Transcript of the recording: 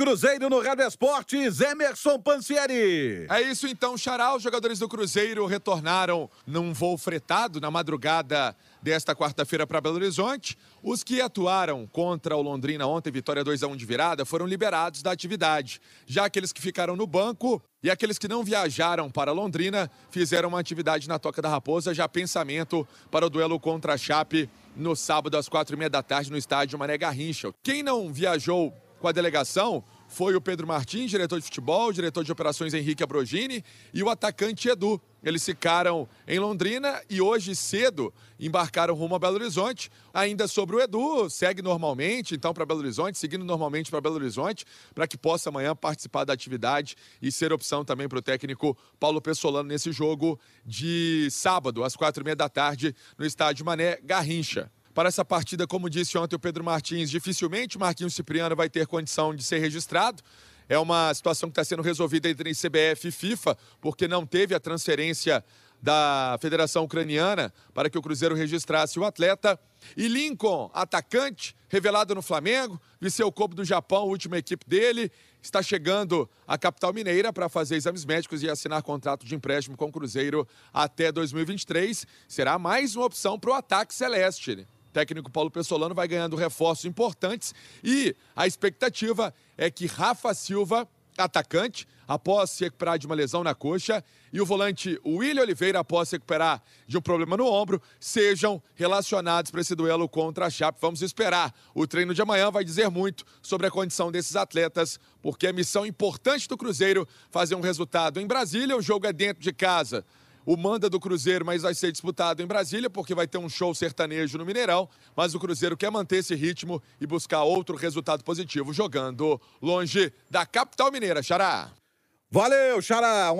Cruzeiro no Rádio Esportes, Emerson Pansieri. É isso então, Xará. Os jogadores do Cruzeiro retornaram num voo fretado na madrugada desta quarta-feira para Belo Horizonte. Os que atuaram contra o Londrina ontem, vitória 2 a 1 de virada, foram liberados da atividade. Já aqueles que ficaram no banco e aqueles que não viajaram para Londrina fizeram uma atividade na Toca da Raposa, já pensamento para o duelo contra a Chape no sábado às quatro e meia da tarde no estádio Mané Garrincha. Quem não viajou com a delegação foi o Pedro Martins, diretor de futebol, diretor de operações Henrique Abrogini e o atacante Edu. Eles ficaram em Londrina e hoje cedo embarcaram rumo a Belo Horizonte. Ainda sobre o Edu, segue normalmente, então, para Belo Horizonte, seguindo normalmente para Belo Horizonte, para que possa amanhã participar da atividade e ser opção também para o técnico Paulo Pessolano nesse jogo de sábado, às quatro e meia da tarde, no estádio Mané Garrincha para essa partida, como disse ontem o Pedro Martins, dificilmente o Marquinhos Cipriano vai ter condição de ser registrado. É uma situação que está sendo resolvida entre CBF e FIFA, porque não teve a transferência da Federação Ucraniana para que o Cruzeiro registrasse o atleta. E Lincoln, atacante, revelado no Flamengo, Viseu Kobe do Japão, última equipe dele, está chegando à capital mineira para fazer exames médicos e assinar contrato de empréstimo com o Cruzeiro até 2023. Será mais uma opção para o ataque celeste técnico Paulo Pessolano vai ganhando reforços importantes e a expectativa é que Rafa Silva, atacante, após se recuperar de uma lesão na coxa, e o volante William Oliveira, após se recuperar de um problema no ombro, sejam relacionados para esse duelo contra a Chape. Vamos esperar. O treino de amanhã vai dizer muito sobre a condição desses atletas, porque é missão importante do Cruzeiro fazer um resultado em Brasília. O jogo é dentro de casa o manda do Cruzeiro, mas vai ser disputado em Brasília, porque vai ter um show sertanejo no Mineirão. Mas o Cruzeiro quer manter esse ritmo e buscar outro resultado positivo, jogando longe da capital mineira, Xará. Valeu, Xará. Um